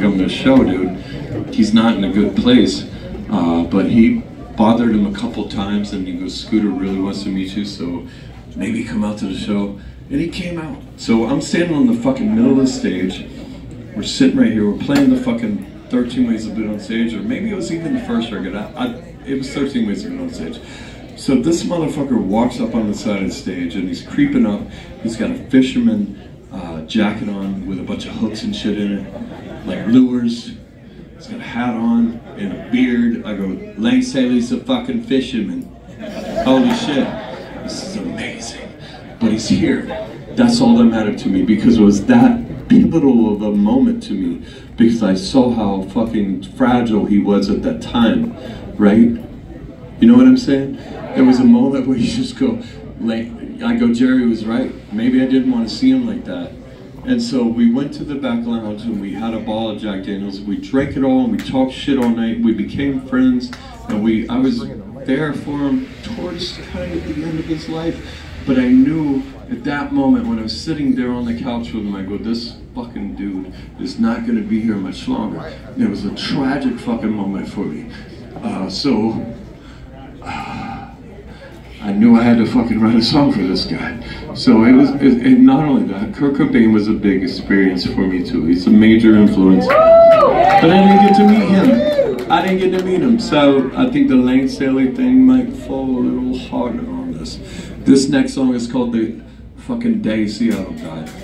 come to the show, dude. He's not in a good place. Uh, but he bothered him a couple times and he goes, Scooter really wants to meet you, so maybe come out to the show. And he came out. So I'm standing on the fucking middle of the stage. We're sitting right here. We're playing the fucking 13 Ways to Bleed on stage, or maybe it was even the first record. I, I, it was 13 Ways to Bleed on stage. So this motherfucker walks up on the side of the stage and he's creeping up. He's got a fisherman uh, jacket on with a bunch of hooks and shit in it, like lures. He's got a hat on and a beard. I go, Layne Staley's a fucking fisherman. Holy shit, this is amazing. But he's here. That's all that mattered to me because it was that pivotal of a moment to me because I saw how fucking fragile he was at that time, right? You know what I'm saying? There was a moment where you just go, like, I go, Jerry was right. Maybe I didn't want to see him like that. And so we went to the back lounge and we had a ball of Jack Daniels. We drank it all and we talked shit all night. We became friends and we I was there for him towards kind of the end of his life. But I knew at that moment when I was sitting there on the couch with him, I go, this fucking dude is not going to be here much longer. And it was a tragic fucking moment for me. Uh, so I knew I had to fucking write a song for this guy. So it was, it, it, not only that, Kurt Cobain was a big experience for me too. He's a major influence. But I didn't get to meet him. I didn't get to meet him. So I think the Layne Staley thing might fall a little harder on this. This next song is called The Fucking Day Seattle Died.